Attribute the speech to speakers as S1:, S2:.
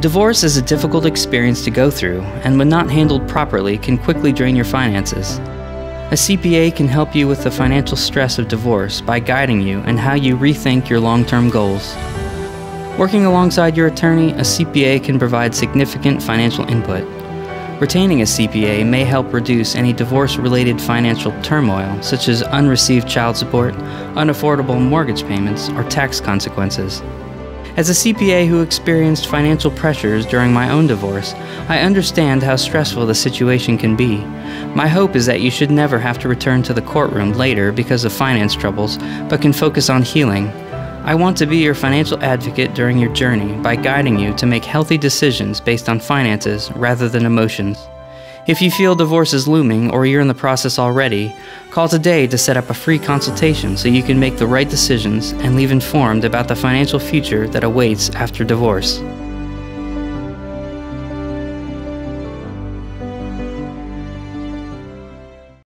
S1: Divorce is a difficult experience to go through, and when not handled properly, can quickly drain your finances. A CPA can help you with the financial stress of divorce by guiding you in how you rethink your long term goals. Working alongside your attorney, a CPA can provide significant financial input. Retaining a CPA may help reduce any divorce related financial turmoil, such as unreceived child support, unaffordable mortgage payments, or tax consequences. As a CPA who experienced financial pressures during my own divorce, I understand how stressful the situation can be. My hope is that you should never have to return to the courtroom later because of finance troubles, but can focus on healing. I want to be your financial advocate during your journey by guiding you to make healthy decisions based on finances rather than emotions. If you feel divorce is looming or you're in the process already, call today to set up a free consultation so you can make the right decisions and leave informed about the financial future that awaits after divorce.